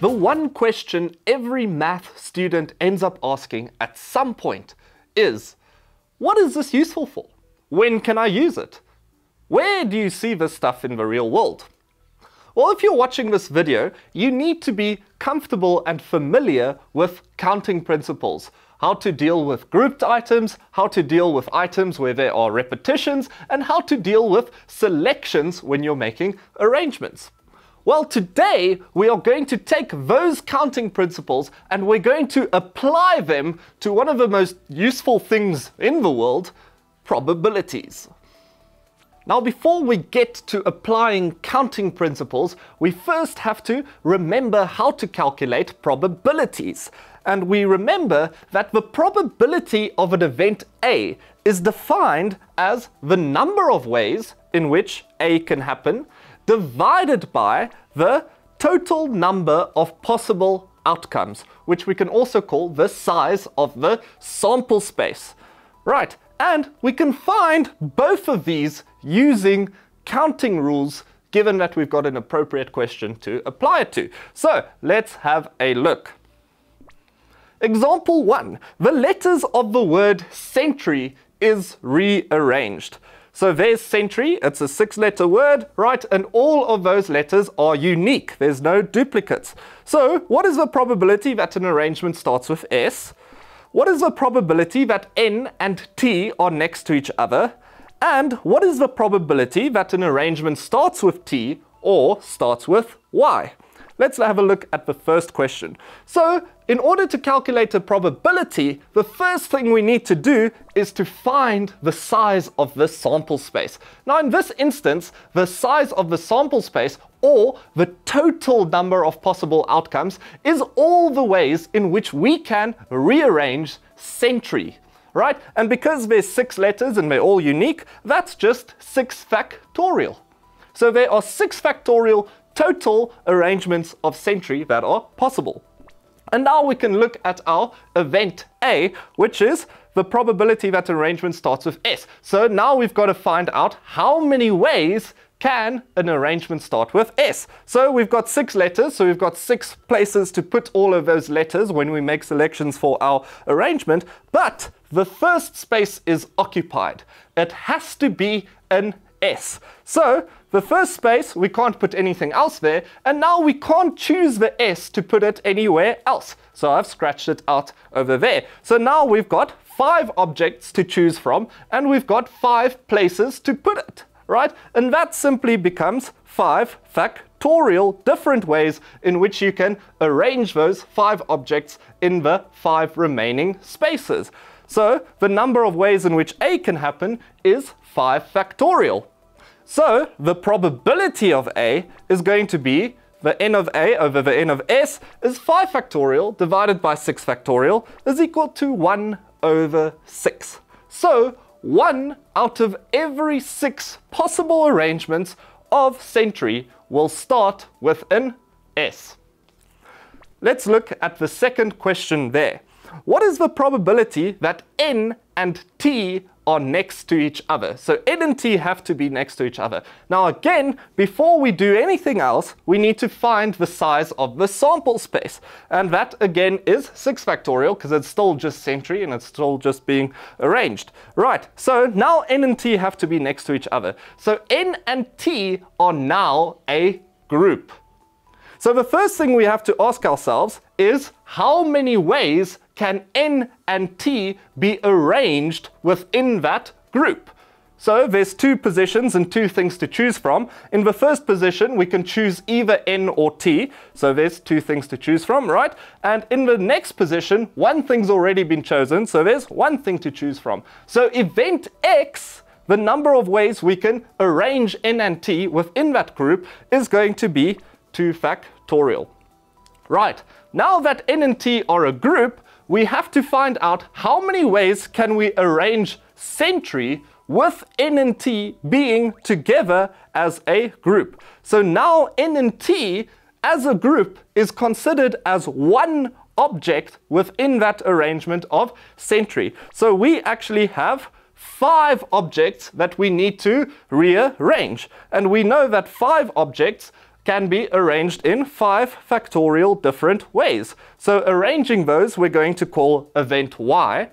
The one question every math student ends up asking at some point is, what is this useful for? When can I use it? Where do you see this stuff in the real world? Well, if you're watching this video, you need to be comfortable and familiar with counting principles, how to deal with grouped items, how to deal with items where there are repetitions, and how to deal with selections when you're making arrangements. Well, today we are going to take those counting principles and we're going to apply them to one of the most useful things in the world, probabilities. Now, before we get to applying counting principles, we first have to remember how to calculate probabilities. And we remember that the probability of an event A is defined as the number of ways in which A can happen divided by the total number of possible outcomes, which we can also call the size of the sample space. Right, and we can find both of these using counting rules given that we've got an appropriate question to apply it to. So let's have a look. Example 1. The letters of the word century is rearranged. So there's century, it's a six letter word, right? And all of those letters are unique. There's no duplicates. So what is the probability that an arrangement starts with S? What is the probability that N and T are next to each other? And what is the probability that an arrangement starts with T or starts with Y? Let's have a look at the first question. So in order to calculate a probability, the first thing we need to do is to find the size of the sample space. Now in this instance, the size of the sample space or the total number of possible outcomes is all the ways in which we can rearrange century right? And because there's six letters and they're all unique, that's just six factorial. So there are six factorial total arrangements of century that are possible. And now we can look at our event A, which is the probability that an arrangement starts with S. So now we've got to find out how many ways can an arrangement start with S? So we've got six letters, so we've got six places to put all of those letters when we make selections for our arrangement, but the first space is occupied. It has to be an S. So the first space, we can't put anything else there, and now we can't choose the S to put it anywhere else. So I've scratched it out over there. So now we've got five objects to choose from, and we've got five places to put it, right? And that simply becomes five factorial different ways in which you can arrange those five objects in the five remaining spaces. So the number of ways in which A can happen is 5 factorial. So the probability of A is going to be the n of A over the n of S is 5 factorial divided by 6 factorial is equal to 1 over 6. So 1 out of every 6 possible arrangements of century will start with an S. Let's look at the second question there. What is the probability that n and t are next to each other. So N and T have to be next to each other. Now again, before we do anything else, we need to find the size of the sample space. And that again is 6 factorial because it's still just century and it's still just being arranged. Right, so now N and T have to be next to each other. So N and T are now a group. So the first thing we have to ask ourselves is how many ways can N and T be arranged within that group? So there's two positions and two things to choose from. In the first position, we can choose either N or T. So there's two things to choose from, right? And in the next position, one thing's already been chosen. So there's one thing to choose from. So event X, the number of ways we can arrange N and T within that group is going to be 2 factorial. Right, now that N and T are a group, we have to find out how many ways can we arrange century with N and T being together as a group. So now N and T as a group is considered as one object within that arrangement of century. So we actually have five objects that we need to rearrange. And we know that five objects can be arranged in five factorial different ways. So arranging those we're going to call event y.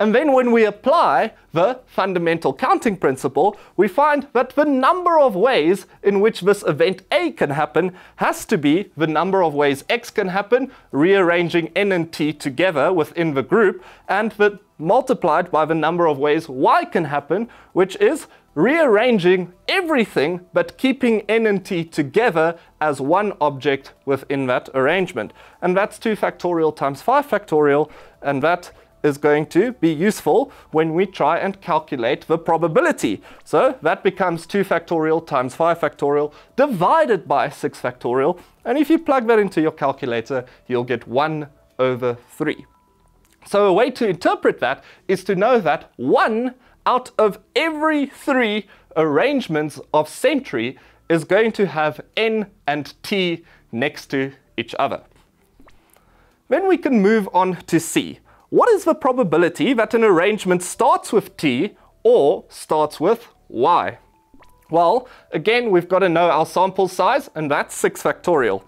And then when we apply the fundamental counting principle, we find that the number of ways in which this event A can happen has to be the number of ways X can happen, rearranging N and T together within the group, and that multiplied by the number of ways Y can happen, which is rearranging everything but keeping N and T together as one object within that arrangement. And that's 2 factorial times 5 factorial, and that is going to be useful when we try and calculate the probability. So that becomes 2 factorial times 5 factorial divided by 6 factorial. And if you plug that into your calculator, you'll get 1 over 3. So a way to interpret that is to know that 1 out of every 3 arrangements of century is going to have n and t next to each other. Then we can move on to C. What is the probability that an arrangement starts with t or starts with y? Well, again, we've got to know our sample size, and that's 6 factorial.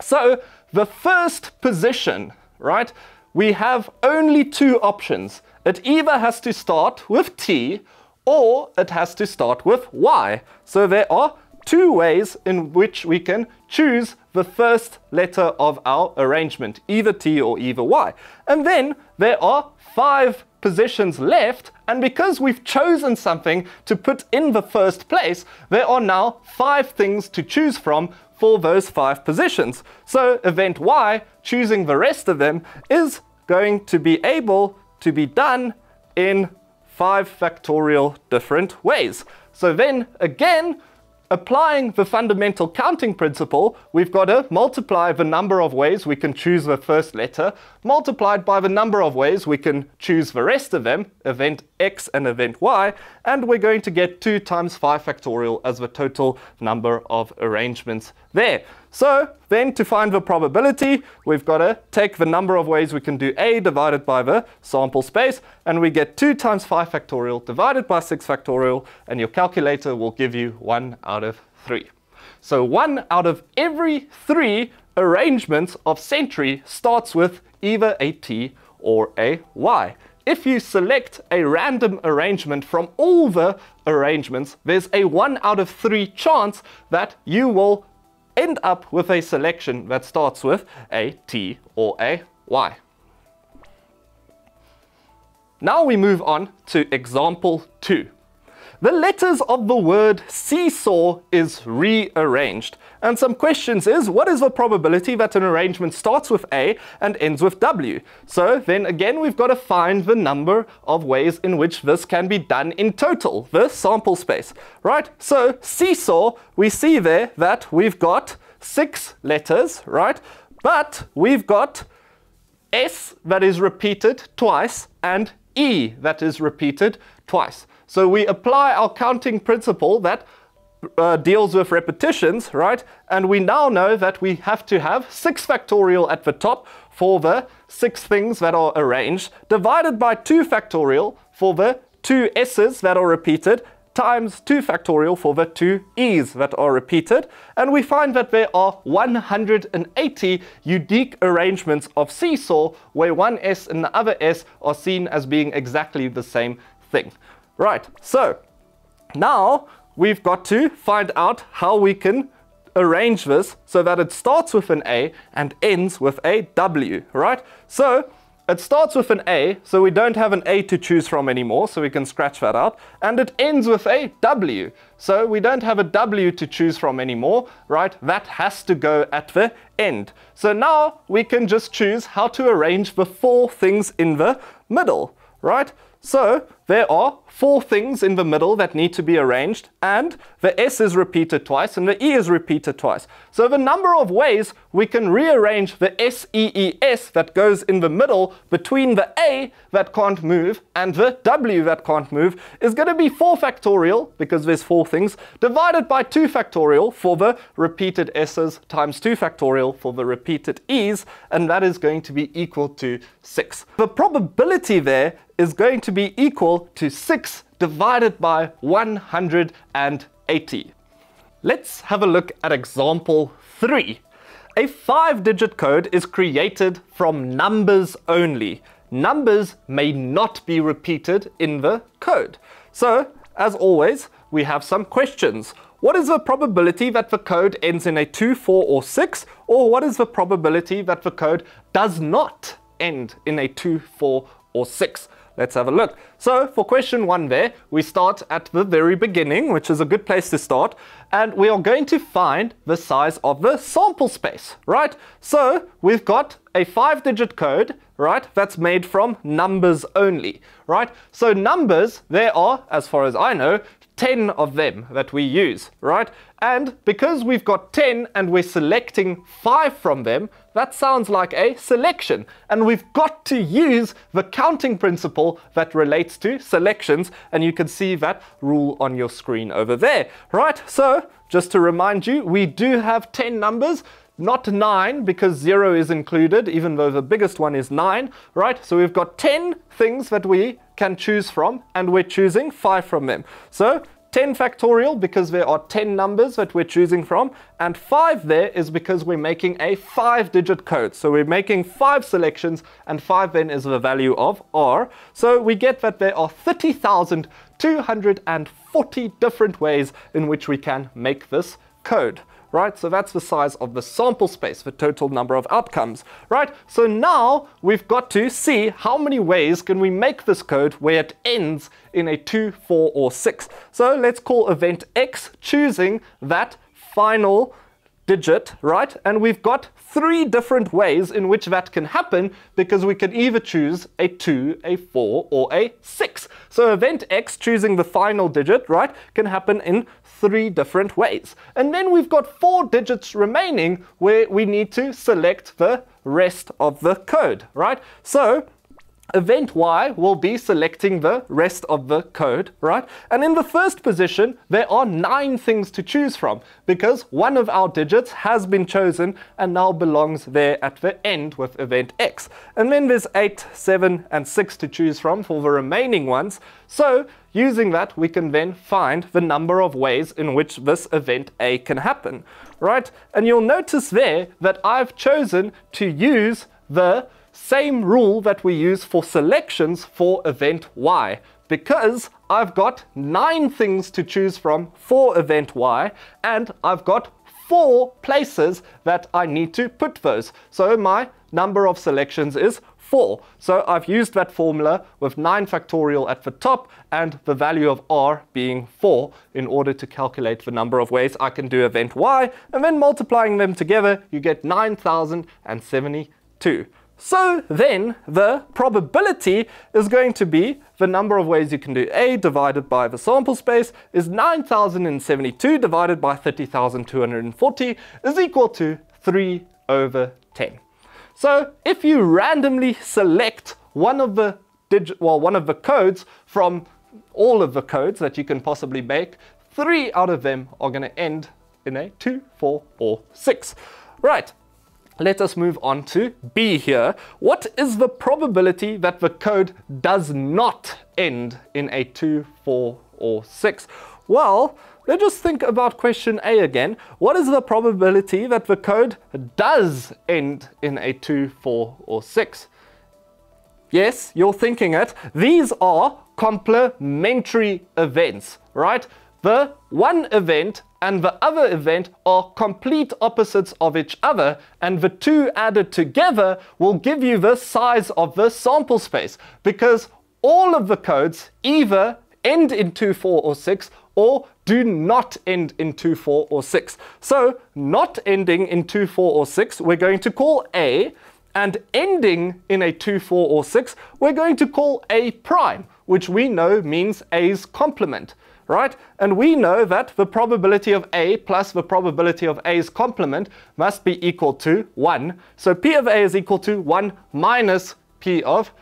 So the first position, right, we have only two options. It either has to start with t or it has to start with y. So there are two ways in which we can choose the first letter of our arrangement, either T or either Y. And then there are five positions left, and because we've chosen something to put in the first place, there are now five things to choose from for those five positions. So event Y, choosing the rest of them, is going to be able to be done in five factorial different ways. So then again, applying the fundamental counting principle, we've got to multiply the number of ways we can choose the first letter, multiplied by the number of ways we can choose the rest of them, event x and event y, and we're going to get 2 times 5 factorial as the total number of arrangements there. So then to find the probability, we've got to take the number of ways we can do A divided by the sample space, and we get 2 times 5 factorial divided by 6 factorial, and your calculator will give you 1 out of 3. So 1 out of every 3 arrangements of century starts with either a T or a Y. If you select a random arrangement from all the arrangements, there's a 1 out of 3 chance that you will end up with a selection that starts with a T or a Y. Now we move on to example 2. The letters of the word seesaw is rearranged. And some questions is, what is the probability that an arrangement starts with A and ends with W? So then again, we've got to find the number of ways in which this can be done in total, the sample space, right? So seesaw, we see there that we've got six letters, right? But we've got S that is repeated twice and E that is repeated twice. So we apply our counting principle that uh, deals with repetitions, right? And we now know that we have to have 6 factorial at the top for the 6 things that are arranged, divided by 2 factorial for the 2 s's that are repeated, times 2 factorial for the 2 e's that are repeated. And we find that there are 180 unique arrangements of seesaw where one s and the other s are seen as being exactly the same thing. Right, so now we've got to find out how we can arrange this so that it starts with an A and ends with a W, right? So it starts with an A, so we don't have an A to choose from anymore, so we can scratch that out. And it ends with a W, so we don't have a W to choose from anymore, right? That has to go at the end. So now we can just choose how to arrange the four things in the middle, right? So there are four things in the middle that need to be arranged, and the S is repeated twice and the E is repeated twice. So the number of ways we can rearrange the S, E, E, S that goes in the middle between the A that can't move and the W that can't move is going to be 4 factorial, because there's four things, divided by 2 factorial for the repeated S's times 2 factorial for the repeated E's, and that is going to be equal to 6. The probability there is going to be equal to 6 divided by 180. Let's have a look at example 3. A five-digit code is created from numbers only. Numbers may not be repeated in the code. So, as always, we have some questions. What is the probability that the code ends in a 2, 4 or 6? Or what is the probability that the code does not end in a 2, 4 or 6? Let's have a look. So for question one there, we start at the very beginning, which is a good place to start, and we are going to find the size of the sample space, right? So we've got a five digit code, right, that's made from numbers only, right? So numbers, there are, as far as I know, 10 of them that we use, right? And because we've got 10 and we're selecting 5 from them, that sounds like a selection. And we've got to use the counting principle that relates to selections. And you can see that rule on your screen over there, right? So just to remind you, we do have 10 numbers not 9 because 0 is included, even though the biggest one is 9, right? So we've got 10 things that we can choose from, and we're choosing 5 from them. So 10 factorial because there are 10 numbers that we're choosing from, and 5 there is because we're making a 5-digit code. So we're making 5 selections, and 5 then is the value of R. So we get that there are 30,240 different ways in which we can make this code right? So that's the size of the sample space, the total number of outcomes, right? So now we've got to see how many ways can we make this code where it ends in a 2, 4, or 6. So let's call event X choosing that final digit, right? And we've got three different ways in which that can happen because we can either choose a 2, a 4, or a 6. So event X choosing the final digit, right, can happen in three different ways. And then we've got four digits remaining where we need to select the rest of the code, right? So event y will be selecting the rest of the code, right? And in the first position, there are nine things to choose from because one of our digits has been chosen and now belongs there at the end with event x. And then there's eight, seven, and six to choose from for the remaining ones. So using that, we can then find the number of ways in which this event A can happen, right? And you'll notice there that I've chosen to use the same rule that we use for selections for event Y because I've got nine things to choose from for event Y and I've got four places that I need to put those. So my number of selections is 4. So I've used that formula with 9 factorial at the top and the value of r being 4 in order to calculate the number of ways I can do event y. And then multiplying them together, you get 9,072. So then the probability is going to be the number of ways you can do A divided by the sample space is 9,072 divided by 30,240 is equal to 3 over 10. So if you randomly select one of the digit, well, one of the codes from all of the codes that you can possibly make, three out of them are going to end in a 2, 4, or 6. Right, let us move on to B here. What is the probability that the code does not end in a 2, 4, or 6? Well, let's just think about question A again. What is the probability that the code does end in a 2, 4, or 6? Yes, you're thinking it. These are complementary events, right? The one event and the other event are complete opposites of each other, and the two added together will give you the size of the sample space because all of the codes either end in 2, 4, or 6 or do not end in 2, 4, or 6. So not ending in 2, 4, or 6, we're going to call A, and ending in a 2, 4, or 6, we're going to call A prime, which we know means A's complement right? And we know that the probability of A plus the probability of A's complement must be equal to 1. So P of A is equal to 1 minus P of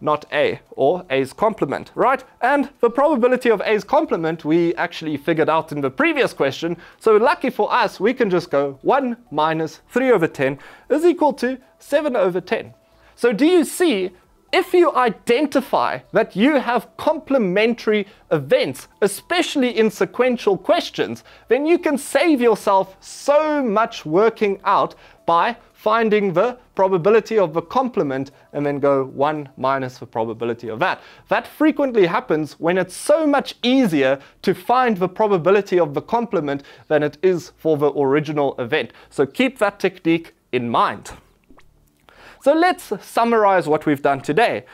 not A, or A's complement, right? And the probability of A's complement we actually figured out in the previous question. So lucky for us, we can just go 1 minus 3 over 10 is equal to 7 over 10. So do you see if you identify that you have complementary events, especially in sequential questions, then you can save yourself so much working out by finding the probability of the complement and then go 1 minus the probability of that. That frequently happens when it's so much easier to find the probability of the complement than it is for the original event. So keep that technique in mind. So let's summarize what we've done today.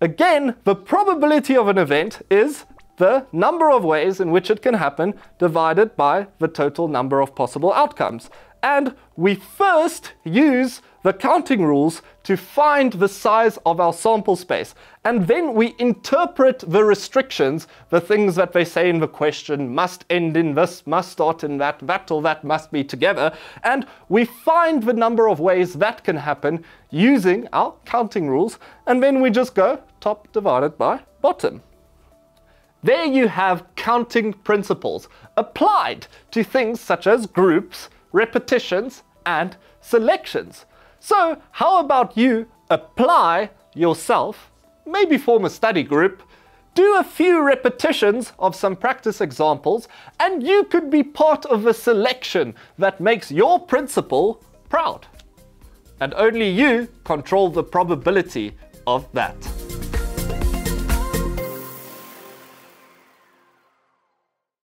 Again, the probability of an event is the number of ways in which it can happen divided by the total number of possible outcomes. And we first use the counting rules to find the size of our sample space. And then we interpret the restrictions, the things that they say in the question, must end in this, must start in that, that or that must be together. And we find the number of ways that can happen using our counting rules. And then we just go top divided by bottom. There you have counting principles applied to things such as groups, repetitions, and selections. So how about you apply yourself, maybe form a study group, do a few repetitions of some practice examples, and you could be part of a selection that makes your principal proud. And only you control the probability of that.